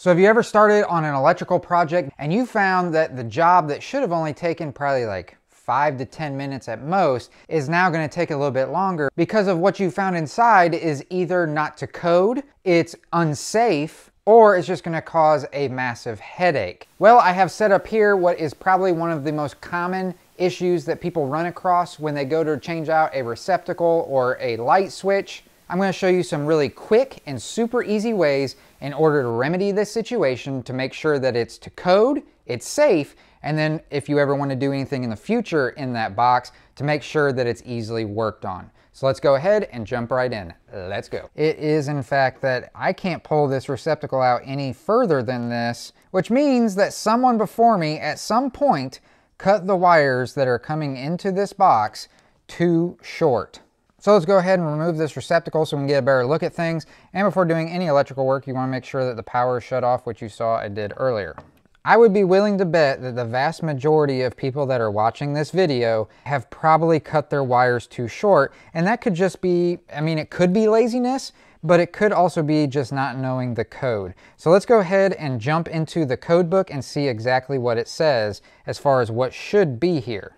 So have you ever started on an electrical project and you found that the job that should have only taken probably like five to 10 minutes at most is now gonna take a little bit longer because of what you found inside is either not to code, it's unsafe, or it's just gonna cause a massive headache. Well, I have set up here what is probably one of the most common issues that people run across when they go to change out a receptacle or a light switch. I'm going to show you some really quick and super easy ways in order to remedy this situation to make sure that it's to code, it's safe, and then if you ever want to do anything in the future in that box to make sure that it's easily worked on. So let's go ahead and jump right in. Let's go. It is in fact that I can't pull this receptacle out any further than this, which means that someone before me at some point cut the wires that are coming into this box too short. So let's go ahead and remove this receptacle so we can get a better look at things. And before doing any electrical work, you want to make sure that the power is shut off, which you saw I did earlier. I would be willing to bet that the vast majority of people that are watching this video have probably cut their wires too short. And that could just be, I mean, it could be laziness, but it could also be just not knowing the code. So let's go ahead and jump into the code book and see exactly what it says as far as what should be here.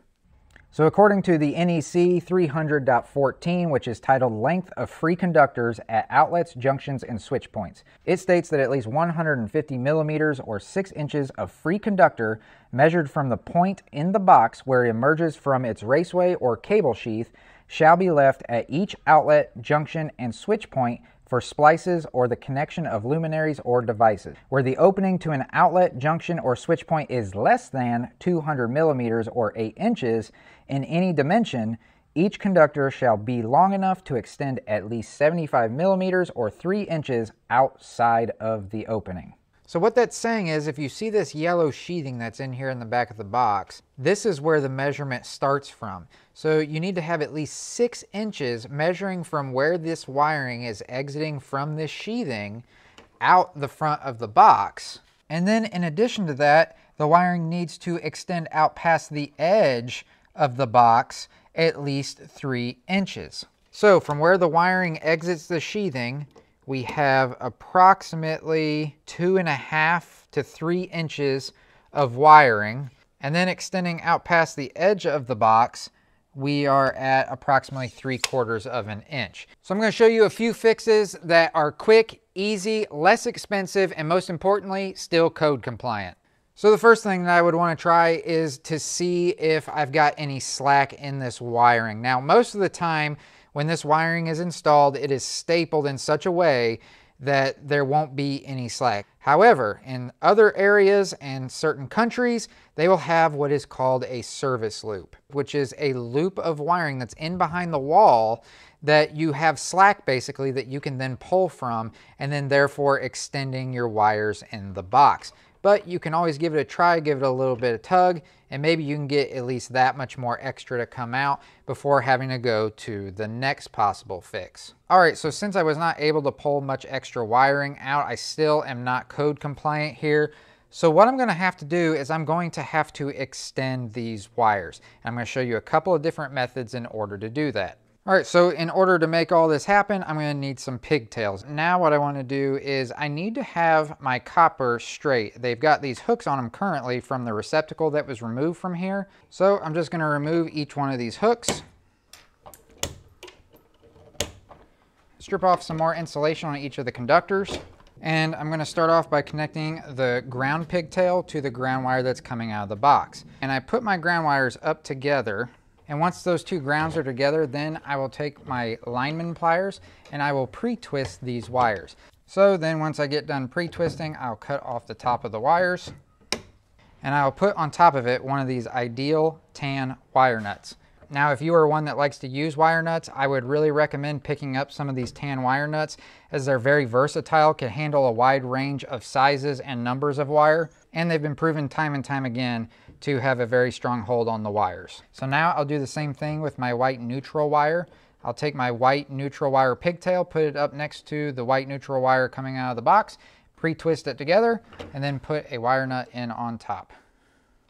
So according to the NEC 300.14, which is titled Length of Free Conductors at Outlets, Junctions, and Switch Points, it states that at least 150 millimeters or 6 inches of free conductor measured from the point in the box where it emerges from its raceway or cable sheath shall be left at each outlet, junction, and switch point for splices or the connection of luminaries or devices. Where the opening to an outlet, junction, or switch point is less than 200 millimeters or 8 inches in any dimension, each conductor shall be long enough to extend at least 75 millimeters or 3 inches outside of the opening. So what that's saying is if you see this yellow sheathing that's in here in the back of the box, this is where the measurement starts from. So you need to have at least six inches measuring from where this wiring is exiting from this sheathing out the front of the box. And then in addition to that, the wiring needs to extend out past the edge of the box at least three inches. So from where the wiring exits the sheathing, we have approximately two and a half to three inches of wiring. And then extending out past the edge of the box, we are at approximately three quarters of an inch. So I'm gonna show you a few fixes that are quick, easy, less expensive, and most importantly, still code compliant. So the first thing that I would wanna try is to see if I've got any slack in this wiring. Now, most of the time, when this wiring is installed, it is stapled in such a way that there won't be any slack. However, in other areas and certain countries, they will have what is called a service loop, which is a loop of wiring that's in behind the wall that you have slack basically that you can then pull from and then therefore extending your wires in the box but you can always give it a try, give it a little bit of tug, and maybe you can get at least that much more extra to come out before having to go to the next possible fix. All right, so since I was not able to pull much extra wiring out, I still am not code compliant here. So what I'm gonna have to do is I'm going to have to extend these wires. And I'm gonna show you a couple of different methods in order to do that. All right, so in order to make all this happen, I'm gonna need some pigtails. Now what I wanna do is I need to have my copper straight. They've got these hooks on them currently from the receptacle that was removed from here. So I'm just gonna remove each one of these hooks. Strip off some more insulation on each of the conductors. And I'm gonna start off by connecting the ground pigtail to the ground wire that's coming out of the box. And I put my ground wires up together and once those two grounds are together, then I will take my lineman pliers and I will pre-twist these wires. So then once I get done pre-twisting, I'll cut off the top of the wires and I'll put on top of it one of these ideal tan wire nuts. Now, if you are one that likes to use wire nuts, I would really recommend picking up some of these tan wire nuts as they're very versatile, can handle a wide range of sizes and numbers of wire, and they've been proven time and time again to have a very strong hold on the wires. So now I'll do the same thing with my white neutral wire. I'll take my white neutral wire pigtail, put it up next to the white neutral wire coming out of the box, pre-twist it together, and then put a wire nut in on top.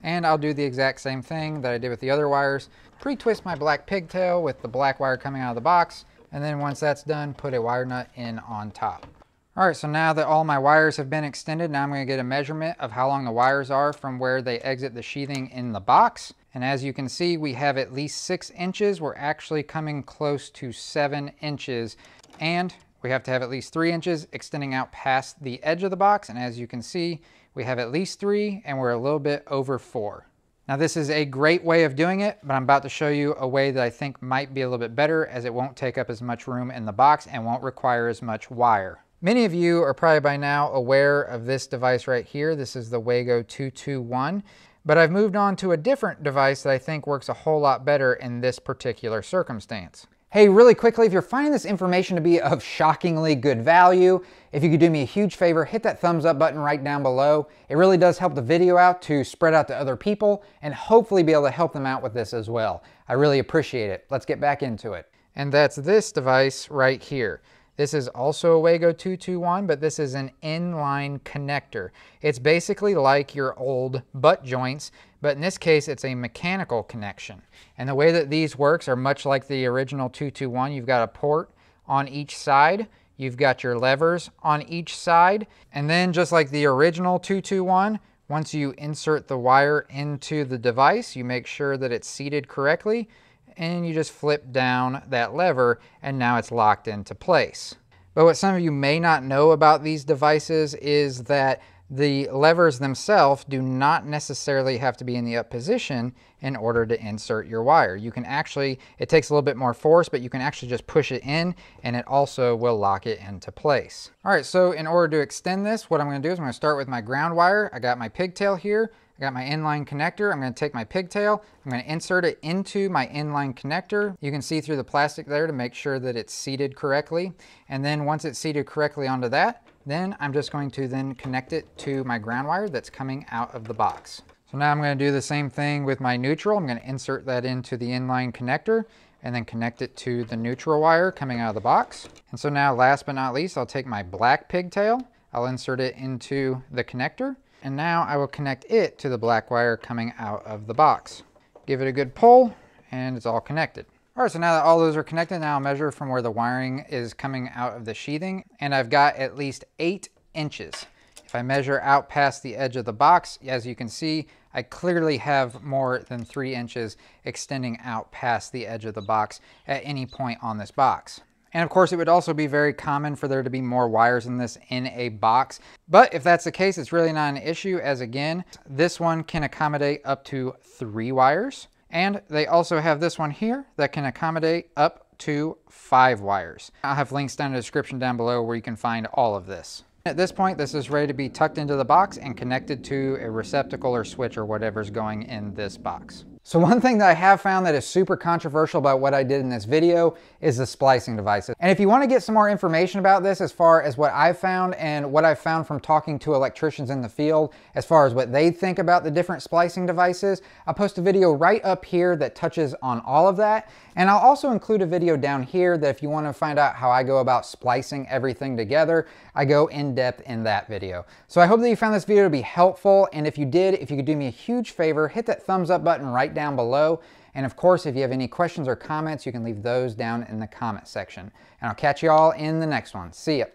And I'll do the exact same thing that I did with the other wires. Pre-twist my black pigtail with the black wire coming out of the box, and then once that's done, put a wire nut in on top. All right, so now that all my wires have been extended, now I'm gonna get a measurement of how long the wires are from where they exit the sheathing in the box. And as you can see, we have at least six inches. We're actually coming close to seven inches. And we have to have at least three inches extending out past the edge of the box. And as you can see, we have at least three and we're a little bit over four. Now this is a great way of doing it, but I'm about to show you a way that I think might be a little bit better as it won't take up as much room in the box and won't require as much wire. Many of you are probably by now aware of this device right here. This is the Wago 221, but I've moved on to a different device that I think works a whole lot better in this particular circumstance. Hey, really quickly, if you're finding this information to be of shockingly good value, if you could do me a huge favor, hit that thumbs up button right down below. It really does help the video out to spread out to other people and hopefully be able to help them out with this as well. I really appreciate it. Let's get back into it. And that's this device right here. This is also a Wago 221, but this is an inline connector. It's basically like your old butt joints, but in this case, it's a mechanical connection. And the way that these works are much like the original 221. You've got a port on each side. You've got your levers on each side. And then just like the original 221, once you insert the wire into the device, you make sure that it's seated correctly and you just flip down that lever and now it's locked into place. But what some of you may not know about these devices is that the levers themselves do not necessarily have to be in the up position in order to insert your wire. You can actually, it takes a little bit more force, but you can actually just push it in and it also will lock it into place. All right, so in order to extend this, what I'm gonna do is I'm gonna start with my ground wire. I got my pigtail here. I got my inline connector. I'm gonna take my pigtail. I'm gonna insert it into my inline connector. You can see through the plastic there to make sure that it's seated correctly. And then once it's seated correctly onto that, then I'm just going to then connect it to my ground wire that's coming out of the box. So now I'm going to do the same thing with my neutral. I'm going to insert that into the inline connector and then connect it to the neutral wire coming out of the box. And so now last but not least, I'll take my black pigtail. I'll insert it into the connector. And now I will connect it to the black wire coming out of the box. Give it a good pull and it's all connected. All right, so now that all those are connected, now I'll measure from where the wiring is coming out of the sheathing, and I've got at least eight inches. If I measure out past the edge of the box, as you can see, I clearly have more than three inches extending out past the edge of the box at any point on this box. And of course, it would also be very common for there to be more wires in this in a box. But if that's the case, it's really not an issue as again, this one can accommodate up to three wires. And they also have this one here that can accommodate up to five wires. I'll have links down in the description down below where you can find all of this. At this point, this is ready to be tucked into the box and connected to a receptacle or switch or whatever's going in this box. So one thing that I have found that is super controversial about what I did in this video is the splicing devices. And if you want to get some more information about this as far as what I've found and what I've found from talking to electricians in the field as far as what they think about the different splicing devices, I'll post a video right up here that touches on all of that. And I'll also include a video down here that if you want to find out how I go about splicing everything together, I go in depth in that video. So I hope that you found this video to be helpful. And if you did, if you could do me a huge favor, hit that thumbs up button right right down below. And of course, if you have any questions or comments, you can leave those down in the comment section. And I'll catch you all in the next one. See ya.